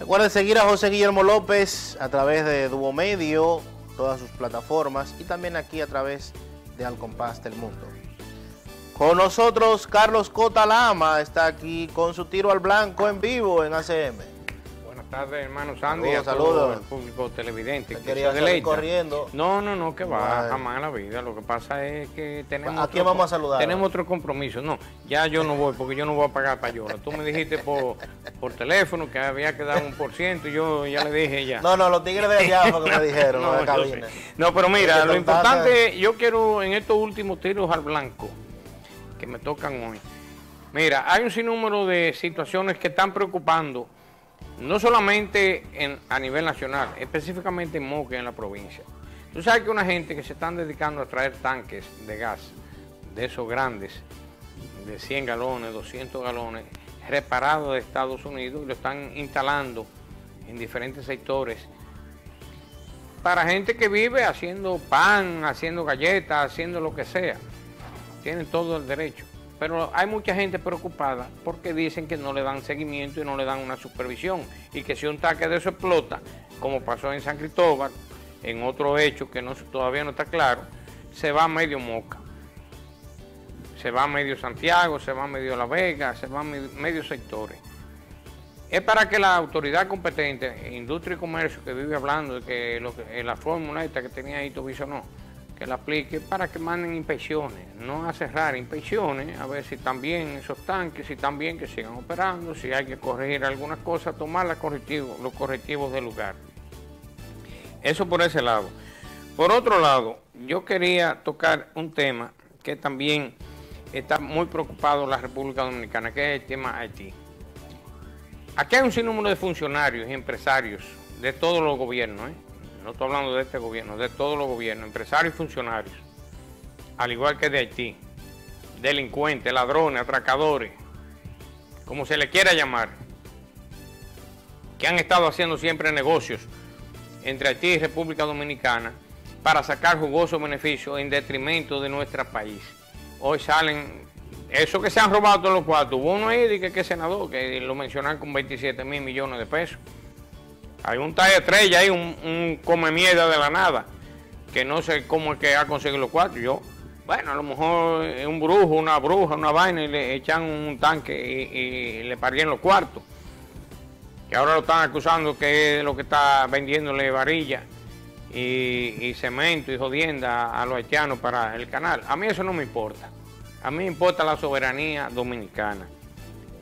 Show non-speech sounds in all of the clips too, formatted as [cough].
Recuerden seguir a José Guillermo López a través de Duo Medio, todas sus plataformas y también aquí a través de Al Compás del Mundo. Con nosotros Carlos Cota Lama está aquí con su tiro al blanco en vivo en ACM. Tardes, hermano Sandy, Saludos, saludos. el público televidente. Me que quería salir corriendo. No, no, no, que va, Ay. jamás la vida. Lo que pasa es que tenemos... ¿A quién vamos a saludar? Tenemos otro compromiso. No, ya yo no voy porque yo no voy a pagar payola. Tú me dijiste por, por teléfono que había que dar un por ciento y yo ya le dije ya. No, no, los tigres de allá fue que me [laughs] dijeron, no, cabina. No, pero mira, lo importante, yo quiero en estos últimos tiros al blanco que me tocan hoy. Mira, hay un sinnúmero de situaciones que están preocupando, no solamente en- a nivel nacional, específicamente en Moca, en la provincia. Tú sabes que una gente que se están dedicando a traer tanques de gas, de esos grandes, de 100 galones, 200 galones, reparados de Estados Unidos, lo están instalando en diferentes sectores para gente que vive haciendo pan, haciendo galletas, haciendo lo que sea. Tienen todo el derecho. Pero hay mucha gente preocupada porque dicen que no le dan seguimiento y no le dan una supervisión. Y que si un tanque de eso explota, como pasó en San Cristóbal, en otro hecho que todavía no está claro, se va medio Moca. Se va medio Santiago, se va medio La Vega, se va medio, medio sectores es para que la autoridad competente, Industria y Comercio, que vive hablando de que eh, la fórmula esta que tenía ahí Tobiso no, que la aplique para que manden inspecciones, no a cerrar inspecciones, a ver si están bien esos tanques, si están bien que sigan operando, si hay que corregir algunas cosas, tomar las correctivos, los correctivos del lugar. Eso por ese lado. Por otro lado, yo quería tocar un tema que también está muy preocupado la República Dominicana, que es el tema Haití. Aquí hay un sinnúmero de funcionarios y empresarios de todos los gobiernos, ¿eh? No estoy hablando de este gobierno, de todos los gobiernos, empresarios y funcionarios, al igual que de Haití, delincuentes, ladrones, atracadores, como se le quiera llamar, que han estado haciendo siempre negocios entre Haití y República Dominicana para sacar jugosos beneficios en detrimento de nuestro país. Hoy salen, eso que se han robado todos los cuartos, hubo uno ahí que es senador, que lo mencionan con 27 mil millones de pesos. Hay un talla estrella ahí, un, come mierda de la nada, que no sé cómo es que ha conseguido los cuartos. Yo, bueno, a lo mejor es un brujo, una bruja, una vaina, y le echan un tanque y, y le parían los cuartos. Que ahora lo están acusando que es lo que está vendiéndole varilla y, y cemento y jodienda a los haitianos para el canal. A mí eso no me importa. A mí me importa la soberanía dominicana.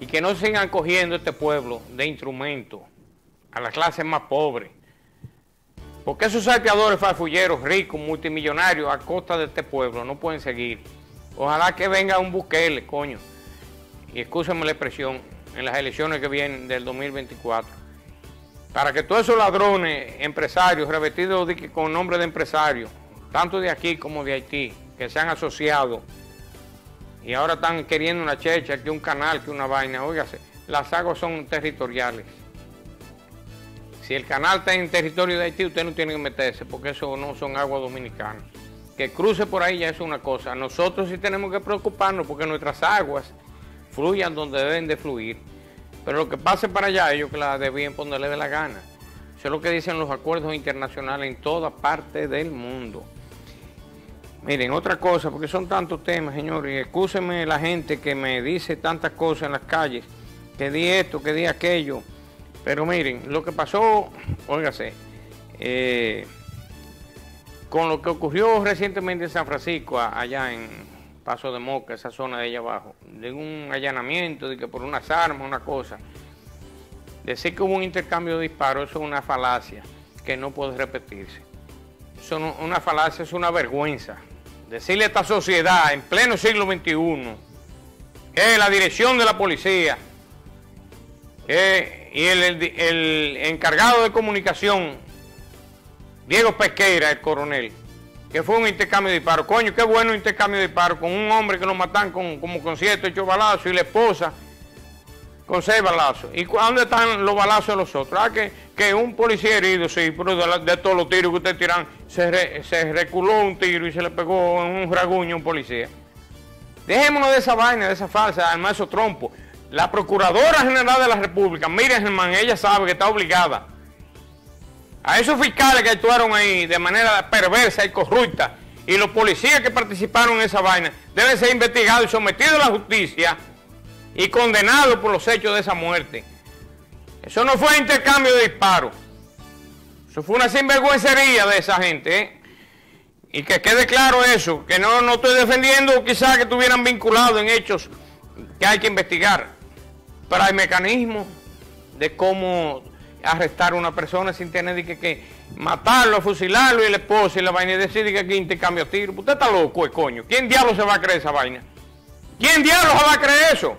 Y que no sigan cogiendo este pueblo de instrumento a las clases más pobres. Porque esos salteadores farfulleros, ricos, multimillonarios, a costa de este pueblo, no pueden seguir. Ojalá que venga un Bukele, coño. Y escúsenme la expresión, en las elecciones que vienen del 2024. Para que todos esos ladrones, empresarios, revestidos de con nombre de empresarios, tanto de aquí como de Haití, que se han asociado y ahora están queriendo una checha, que un canal, que una vaina. Óigase, las aguas son territoriales. Si el canal está en territorio de Haití, usted no tiene que meterse, porque eso no son aguas dominicanas. Que cruce por ahí ya es una cosa. Nosotros sí tenemos que preocuparnos porque nuestras aguas fluyan donde deben de fluir. Pero lo que pase para allá, ellos que la debían ponerle de la gana. Eso es lo que dicen los acuerdos internacionales en toda parte del mundo. Miren, otra cosa, porque son tantos temas, señores, y la gente que me dice tantas cosas en las calles, que di esto, que di aquello. Pero miren, lo que pasó, óigase, eh, con lo que ocurrió recientemente en San Francisco, allá en Paso de Moca, esa zona de allá abajo, de un allanamiento, de que por unas armas, una cosa. Decir que hubo un intercambio de disparos, eso es una falacia que no puede repetirse. Eso una falacia, es una vergüenza. Decirle a esta sociedad en pleno siglo XXI que la dirección de la policía que- y el, el- encargado de comunicación, Diego Pesqueira, el coronel, que fue un intercambio de disparos. Coño, qué bueno intercambio de disparos con un hombre que lo matan con, como con siete, ocho balazos y la esposa con seis balazos. ¿Y dónde están los balazos de los otros? Ah, que, que un policía herido, sí, pero de, todos los tiros que ustedes tiran, se, se reculó un tiro y se le pegó un raguño a un policía. Dejémonos de esa vaina, de esa falsa, armar esos trompos. La Procuradora General de la República, Miriam Germán, ella sabe que está obligada a esos fiscales que actuaron ahí de manera perversa y corrupta y los policías que participaron en esa vaina deben ser investigados y sometidos a la justicia y condenados por los hechos de esa muerte. Eso no fue intercambio de disparos. Eso fue una sinvergüencería de esa gente. ¿eh? Y que quede claro eso, que no, no estoy defendiendo quizás que estuvieran vinculados en hechos que hay que investigar. Pero hay mecanismos de cómo arrestar a una persona sin tener que, que matarlo, fusilarlo y el esposo y la vaina y decir que aquí intercambio tiro. Usted está loco, eh, coño. ¿Quién diablo se va a creer esa vaina? ¿Quién diablo se va a creer eso?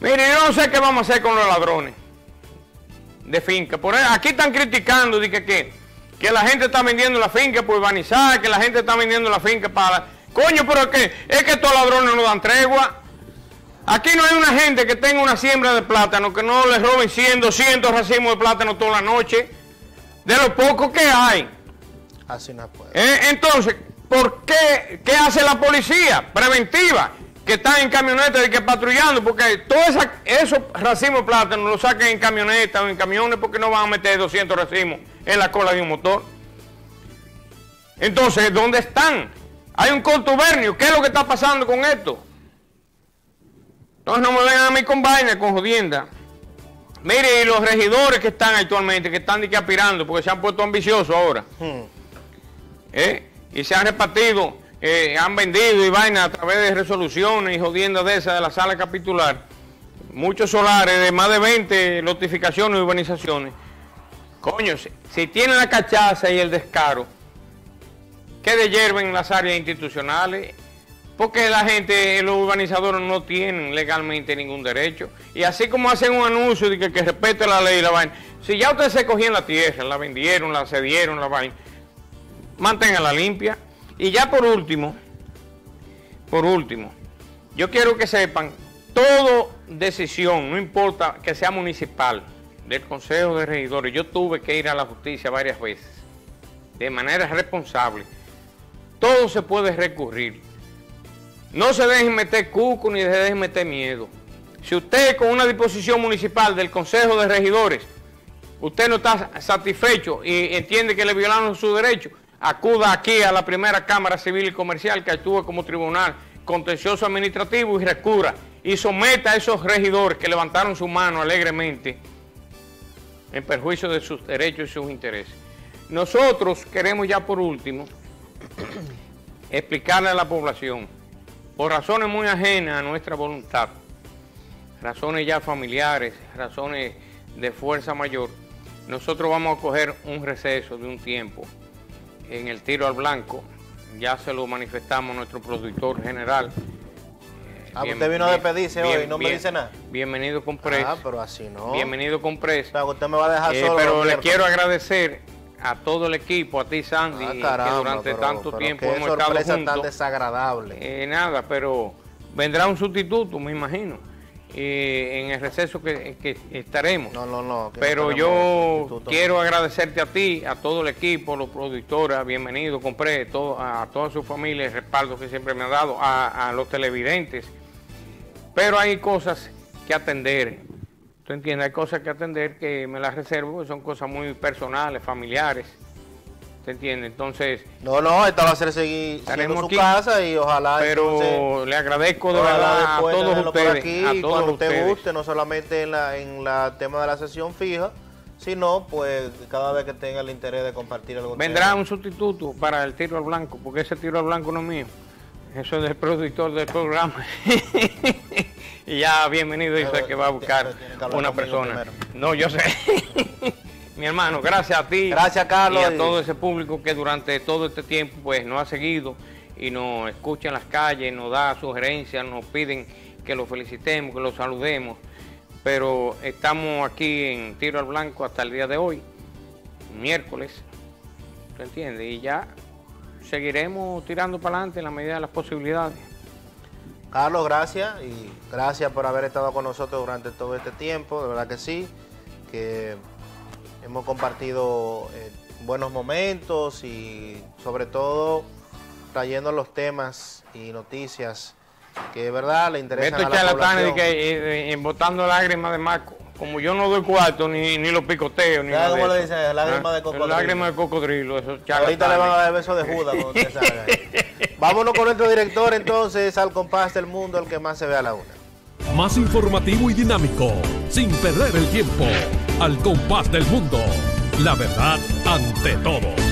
Mire, yo no sé qué vamos a hacer con los ladrones de finca. Por aquí están criticando que, que, que la gente está vendiendo la finca por urbanizar, que la gente está vendiendo la finca para... Coño, pero es que, es que estos ladrones no dan tregua. Aquí no hay una gente que tenga una siembra de plátano, que no les roben 100, 200 racimos de plátano toda la noche. De lo poco que hay. Así no puede. Eh, entonces, ¿por qué, qué hace la policía preventiva? que están en camionetas y que patrullando, porque todos esos racimos de plátano los saquen en camionetas o en camiones porque no van a meter 200 racimos en la cola de un motor. Entonces, ¿dónde están? Hay un contubernio. ¿Qué es lo que está pasando con esto? Entonces no me vengan a mí con vaina, con jodienda. Mire, y los regidores que están actualmente, que están de que aspirando, porque se han puesto ambiciosos ahora. Hmm. ¿eh? Y se han repartido han vendido y vaina a través de resoluciones y jodiendas de esas de la sala capitular, muchos solares de más de 20 notificaciones y urbanizaciones. Coño, si, tienen la cachaza y el descaro, que en las áreas institucionales, porque la gente, los urbanizadores no tienen legalmente ningún derecho. Y así como hacen un anuncio de que, que respete la ley y la vaina, si ya ustedes se cogían la tierra, la vendieron, la cedieron, la vaina, manténganla limpia. Y ya por último, por último, yo quiero que sepan, toda decisión, no importa que sea municipal, del Consejo de Regidores, yo tuve que ir a la justicia varias veces, de manera responsable. Todo se puede recurrir. No se dejen meter cuco ni se dejen meter miedo. Si usted con una disposición municipal del Consejo de Regidores, usted no está satisfecho y entiende que le violaron su derecho, acuda aquí a la primera Cámara Civil y Comercial que actúa como tribunal contencioso administrativo y recura y someta a esos regidores que levantaron su mano alegremente en perjuicio de sus derechos y sus intereses. Nosotros queremos ya por último [clears throat] explicarle a la población, por razones muy ajenas a nuestra voluntad, razones ya familiares, razones de fuerza mayor, nosotros vamos a coger un receso de un tiempo en el tiro al blanco. Ya se lo manifestamos a nuestro productor general. Ah, usted vino a despedirse hoy y no me dice nada. Bienvenido con Presa. Ah, pero así no. Bienvenido con Presa. usted me va a dejar eh, solo. Pero le quiero agradecer a todo el equipo, a ti Sandy, ah, que durante tanto tiempo hemos estado juntos. tan desagradable. Eh, nada, pero vendrá un sustituto, me imagino. Eh, en el receso que, estaremos. No, no, no. Pero yo quiero agradecerte a ti, a todo el equipo, los productores, bienvenido, compré todo, a toda su familia, el respaldo que siempre me ha dado, a, los televidentes. Pero hay cosas que atender. ¿Tú entiendes? Hay cosas que atender que me las reservo, son cosas muy personales, familiares. ¿Se entiende? Entonces... No, no, esta va a ser seguir en su casa y ojalá... Pero le agradezco de verdad a todos ustedes. Aquí, a todos cuando usted guste, no solamente en la, en la tema de la sesión fija, sino pues cada vez que tenga el interés de compartir algo. Vendrá un sustituto para el tiro al blanco, porque ese tiro al blanco no es mío. Eso es del productor del programa. [laughs] y ya bienvenido dice que va a buscar una persona. No, yo sé. [laughs] Mi hermano, gracias a ti. Gracias, Carlos. Y a todo ese público que durante todo este tiempo pues nos ha seguido y nos escucha en las calles, nos da sugerencias, nos piden que lo felicitemos, que lo saludemos. Pero estamos aquí en Tiro al Blanco hasta el día de hoy, miércoles, ¿tú entiendes? Y ya seguiremos tirando para adelante en la medida de las posibilidades. Carlos, gracias y gracias por haber estado con nosotros durante todo este tiempo, de verdad que sí, que hemos compartido eh, buenos momentos y sobre todo trayendo los temas y noticias que de verdad le interesa Estos a la población. que eh, botando lágrimas de Marco. Como yo no doy cuarto, ni, ni los picoteo, ni ¿Sabe nada cómo le dicen? Lágrima Ah, de cocodrilo. Lágrima de cocodrilo, Ahorita le van a dar besos de Judas cuando usted salga. [laughs] Vámonos con nuestro director entonces al compás del mundo, el que más se ve a la una. Más informativo y dinámico, sin perder el tiempo. Al compás del mundo. La verdad ante todo.